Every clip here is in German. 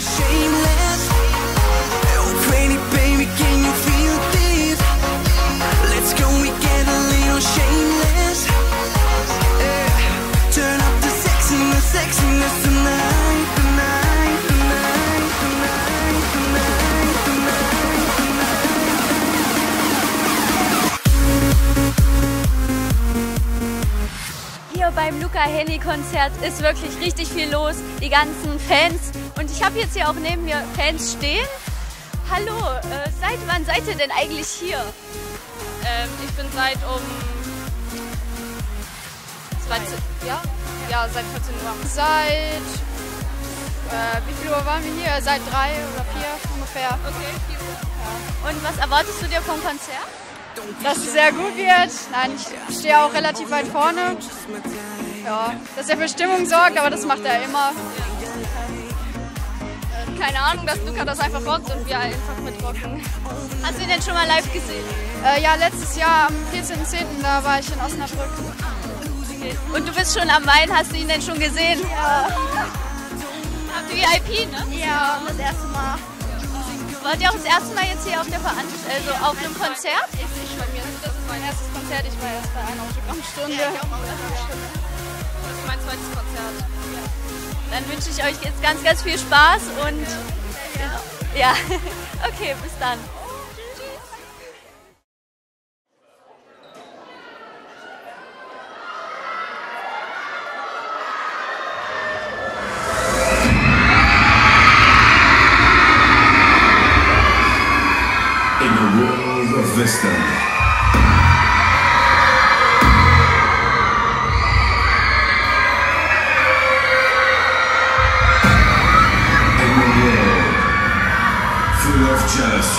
shameless. Beim Luca Henny Konzert ist wirklich richtig viel los. Die ganzen Fans. Und ich habe jetzt hier auch neben mir Fans stehen. Hallo, äh, seit wann seid ihr denn eigentlich hier? Ähm, ich bin seit um 13, ja? Ja, seit 14 Uhr. Seit, äh, wie viel Uhr waren wir hier? Seit drei oder vier ungefähr. Okay, vier Uhr. Und was erwartest du dir vom Konzert? Dass es sehr gut wird. Nein, ich stehe auch relativ weit vorne. Ja, dass er für Stimmung sorgt, aber das macht er immer. Keine Ahnung, dass Luca das einfach rockt und wir einfach mitrocken. Hast du ihn denn schon mal live gesehen? Äh, ja, letztes Jahr am 14.10. da war ich in Osnabrück. Okay. Und du bist schon am Main, hast du ihn denn schon gesehen? Ja. Habt ihr VIP, ne? Ja, das erste Mal. Wart ihr auch das erste Mal jetzt hier auf der Veranstaltung, also auf einem Konzert? Ich bei mir, das ist mein erstes Konzert. Ich war erst bei einer Autogrammstunde. Ja, ich auch mein zweites Konzert. Dann wünsche ich euch jetzt ganz, ganz viel Spaß und ja, okay, bis dann.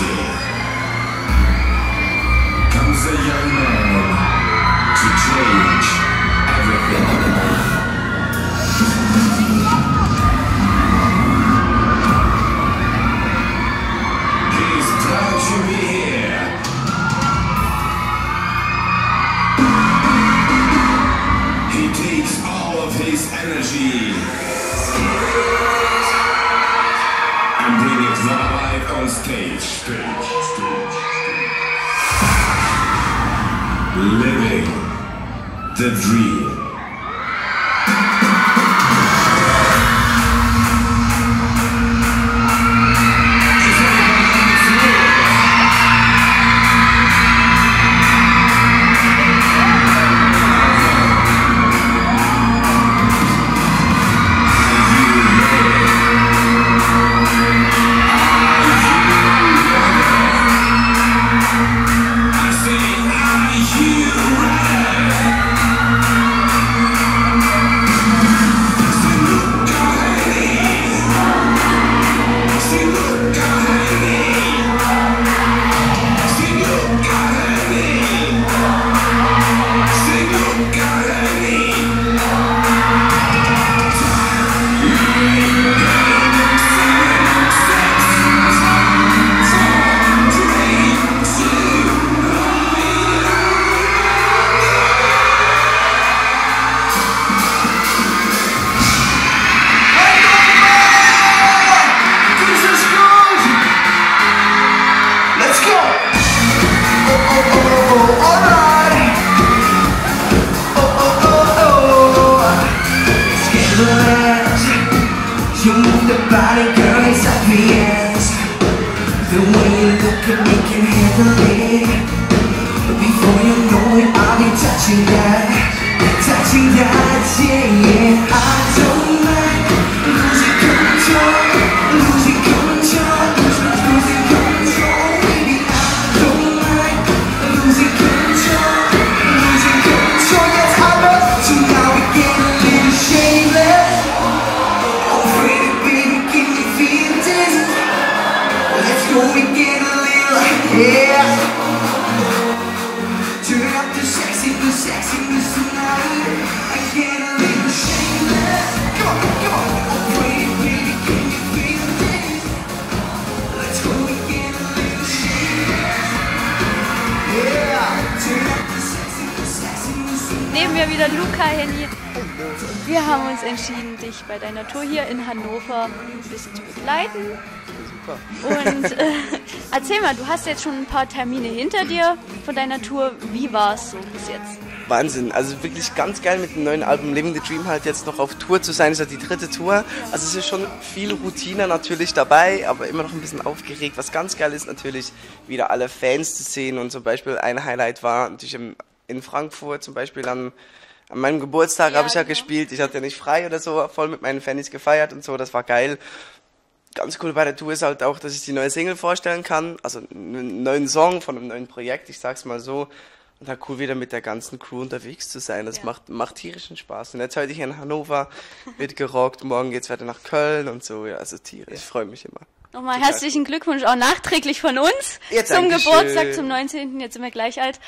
see. Living the dream. The body, girl, it's obvious The way you look at me can handle it. Before you know it, I'll be touching that Touching that, Neben mir wieder Luca Henny. wir haben uns entschieden, dich bei deiner Tour hier in Hannover ein bisschen zu begleiten. Super. Und äh, erzähl mal, du hast jetzt schon ein paar Termine hinter dir von deiner Tour. Wie war es so bis jetzt? Wahnsinn. Also wirklich ganz geil mit dem neuen Album Living the Dream halt jetzt noch auf Tour zu sein. Das ist ja die dritte Tour. Also es ist schon viel Routine natürlich dabei, aber immer noch ein bisschen aufgeregt. Was ganz geil ist natürlich, wieder alle Fans zu sehen. Und zum Beispiel ein Highlight war natürlich im, in Frankfurt zum Beispiel am an meinem Geburtstag Ja, habe ich ja genau. gespielt. Ich hatte ja nicht frei oder so, voll mit meinen Fans gefeiert und so. Das war geil. Ganz cool bei der Tour ist halt auch, dass ich die neue Single vorstellen kann. Also einen neuen Song von einem neuen Projekt, ich sag's mal so. Und halt cool wieder mit der ganzen Crew unterwegs zu sein. Das Ja. macht, macht tierischen Spaß. Und jetzt heute hier in Hannover wird gerockt, morgen geht's weiter nach Köln und so. Ja, also tierisch. Ich freue mich immer. Nochmal Total. herzlichen Glückwunsch auch nachträglich von uns Ja, zum. Geburtstag, zum 19. Jetzt sind wir gleich alt.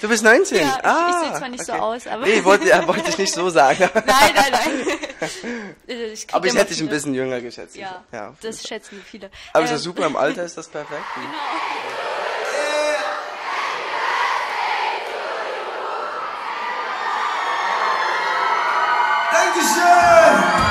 Du bist 19? Ja, ich- ich ah, seh zwar nicht so okay. aus, aber- Nee, wollte, ja, wollte ich nicht so sagen. Nein, nein, nein. Ich Aber ich hätte dich ein bisschen jünger geschätzt. Ja, ja. das schätzen viele. Aber ist ja Ähm, super, im Alter ist das perfekt. Dankeschön!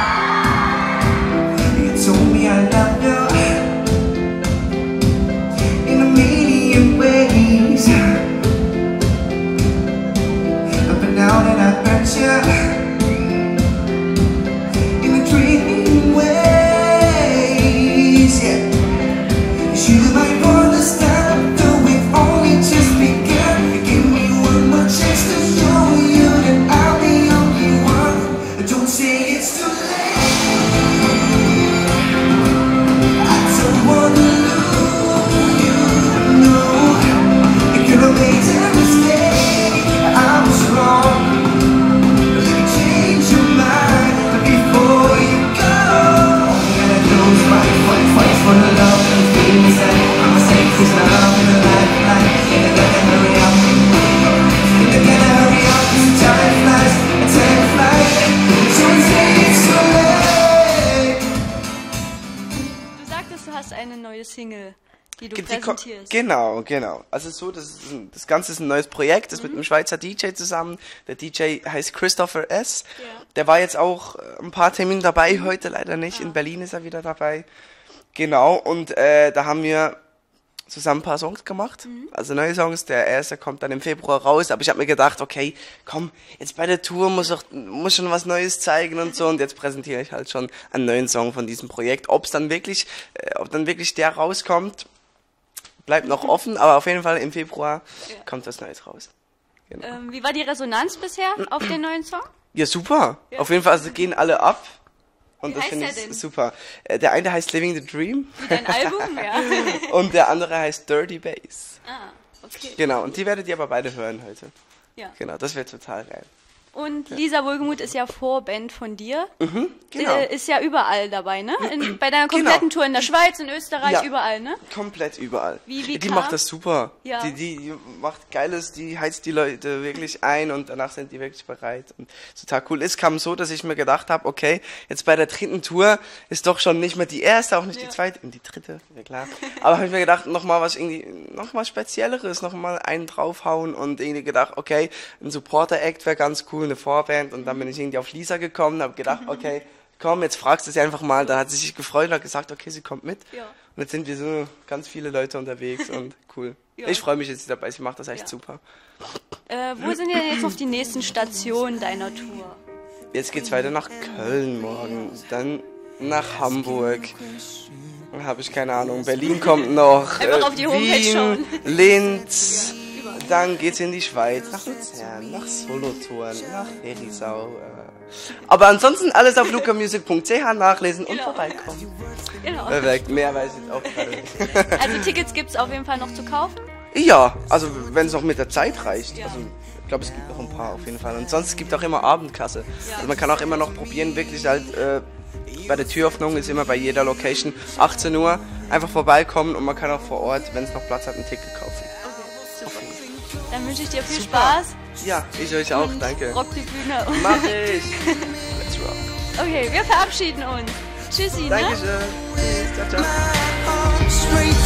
Single, die du Die präsentierst. Genau, genau. Also so, das, ein, das Ganze ist ein neues Projekt, das ist mit Mhm. einem Schweizer DJ zusammen. Der DJ heißt Christopher S. Ja. Der war jetzt auch äh, ein paar Termine dabei, heute leider nicht. In Berlin ist er wieder dabei. Genau, und äh, da haben wir zusammen ein paar Songs gemacht. Mhm. Also neue Songs. Der erste kommt dann im Februar raus. Aber ich habe mir gedacht, okay, komm, jetzt bei der Tour muss, auch, muss schon was Neues zeigen und so. Und jetzt präsentiere ich halt schon einen neuen Song von diesem Projekt. Ob es dann wirklich, äh, ob dann wirklich der rauskommt, bleibt noch offen. Aber auf jeden Fall im Februar Ja. kommt was Neues raus. Genau. Ähm, wie war die Resonanz bisher auf den neuen Song? Ja, super. Ja. Auf jeden Fall, also gehen alle ab. Und Wie das finde ich denn? super. Äh, Der eine heißt Living the Dream Dein Album? Ja. und der andere heißt Dirty Bass. Ah, okay. Genau, und die werdet ihr aber beide hören heute. Ja. Genau, das wird total geil. Und Lisa Wohlgemuth ist ja Vorband von dir. Genau. Äh, Ist ja überall dabei, ne? In, bei deiner kompletten Tour in der Schweiz, in Österreich, Ja. überall, ne? Komplett überall. Wie- wie die kam- macht das super. Ja. Die, die, die macht Geiles, die heizt die Leute wirklich ein und danach sind die wirklich bereit. Und total cool. Es kam so, dass ich mir gedacht habe, okay, jetzt bei der dritten Tour ist doch schon nicht mehr die erste, auch nicht Ja. die zweite, die dritte, ja klar. Aber habe ich mir gedacht, nochmal was irgendwie, nochmal Spezielleres, nochmal einen draufhauen und irgendwie gedacht, okay, ein Supporter-Act wäre ganz cool, eine Vorband und dann bin ich irgendwie auf Lisa gekommen, habe gedacht, okay, komm, jetzt fragst du sie einfach mal. Dann hat sie sich gefreut und hat gesagt, okay, sie kommt mit. Ja. Und jetzt sind wir so ganz viele Leute unterwegs und cool. Ja. Ich freue mich jetzt dabei, sie macht das echt Ja. super. Äh, wo sind denn jetzt noch die nächsten Stationen deiner Tour? Jetzt geht's weiter nach Köln morgen, dann nach Hamburg. Habe ich keine Ahnung. Berlin kommt noch. Einfach äh, auf die Homepage Wien, schauen. Linz. Dann geht's in die Schweiz, nach Luzern, nach Solothurn, nach Herisau. Äh. Aber ansonsten alles auf lucamusic.ch nachlesen und Genau. vorbeikommen. Genau. Perfekt, mehr weiß ich auch gerade nicht. Also Tickets gibt's auf jeden Fall noch zu kaufen. Ja, also wenn es noch mit der Zeit reicht. Also ich glaube, es gibt noch ein paar auf jeden Fall. Und sonst gibt es auch immer Abendkasse. Also man kann auch immer noch probieren, wirklich halt äh, bei der Türöffnung ist immer bei jeder Location 18 Uhr einfach vorbeikommen und man kann auch vor Ort, wenn es noch Platz hat, ein Ticket kaufen. Super. Dann wünsche ich dir viel Spaß. Ja, ich euch auch, danke. Rock die Bühne. Mach ich. Let's rock. Okay, wir verabschieden uns. Tschüssi, ne? Dankeschön. Tschüss, ciao, ciao.